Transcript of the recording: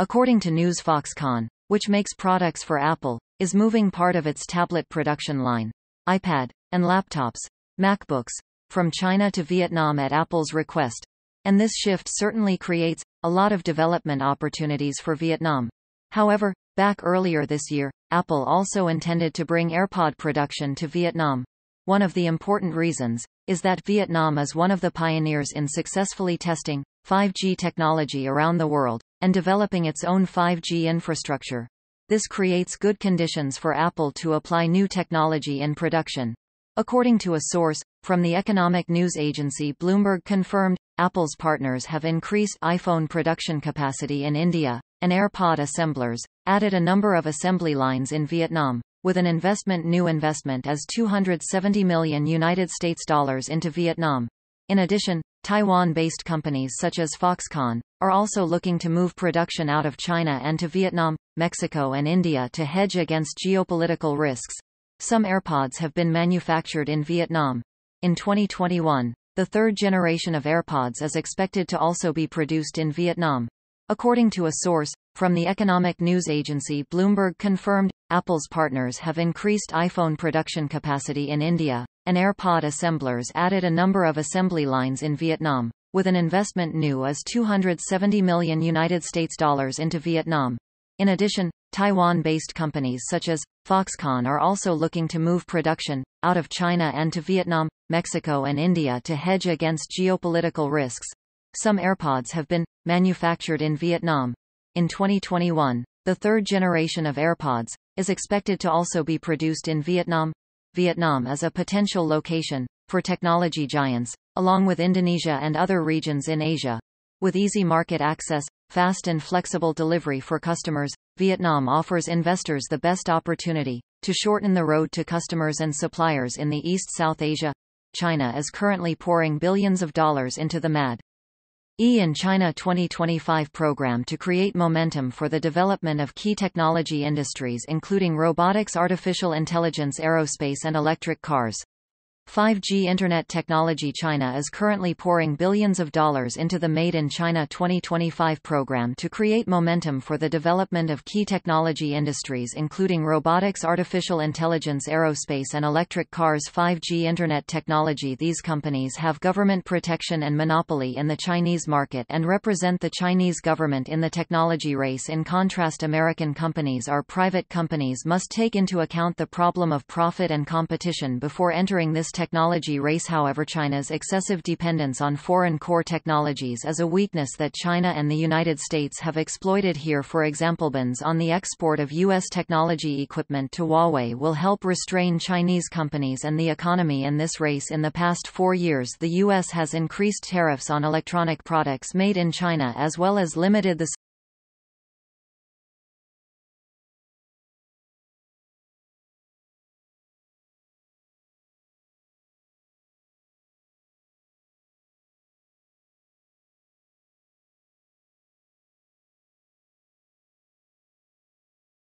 According to News Foxconn, which makes products for Apple, is moving part of its tablet production line, iPad, and laptops, MacBooks, from China to Vietnam at Apple's request. And this shift certainly creates a lot of development opportunities for Vietnam. However, back earlier this year, Apple also intended to bring AirPod production to Vietnam. One of the important reasons is that Vietnam is one of the pioneers in successfully testing 5G technology around the world and developing its own 5G infrastructure. This creates good conditions for Apple to apply new technology in production. According to a source from the economic news agency Bloomberg confirmed, Apple's partners have increased iPhone production capacity in India, and AirPod assemblers, added a number of assembly lines in Vietnam, with an investment new investment as 270 million United States dollars into Vietnam. In addition, Taiwan-based companies such as Foxconn, are also looking to move production out of China and to Vietnam, Mexico and India to hedge against geopolitical risks. Some AirPods have been manufactured in Vietnam. In 2021, the third generation of AirPods is expected to also be produced in Vietnam. According to a source from the economic news agency Bloomberg confirmed, Apple's partners have increased iPhone production capacity in India, and AirPod assemblers added a number of assembly lines in Vietnam, with an investment new as 270 million United States dollars into Vietnam. In addition, Taiwan-based companies such as Foxconn are also looking to move production out of China and to Vietnam, Mexico and India to hedge against geopolitical risks. Some AirPods have been manufactured in Vietnam. In 2021, the third generation of AirPods is expected to also be produced in Vietnam. Vietnam is a potential location for technology giants, along with Indonesia and other regions in Asia. With easy market access, fast and flexible delivery for customers, Vietnam offers investors the best opportunity to shorten the road to customers and suppliers in the East South Asia. China is currently pouring billions of dollars into the MAD. E in China 2025 program to create momentum for the development of key technology industries including robotics artificial intelligence aerospace and electric cars. 5G Internet technology China is currently pouring billions of dollars into the Made in China 2025 program to create momentum for the development of key technology industries including robotics artificial intelligence aerospace and electric cars. 5G Internet technology These companies have government protection and monopoly in the Chinese market and represent the Chinese government in the technology race. In contrast American companies are private companies must take into account the problem of profit and competition before entering this technology race However China's excessive dependence on foreign core technologies is a weakness that China and the United States have exploited here for example bans on the export of U.S. technology equipment to Huawei will help restrain Chinese companies and the economy in this race in the past four years the U.S. has increased tariffs on electronic products made in China as well as limited the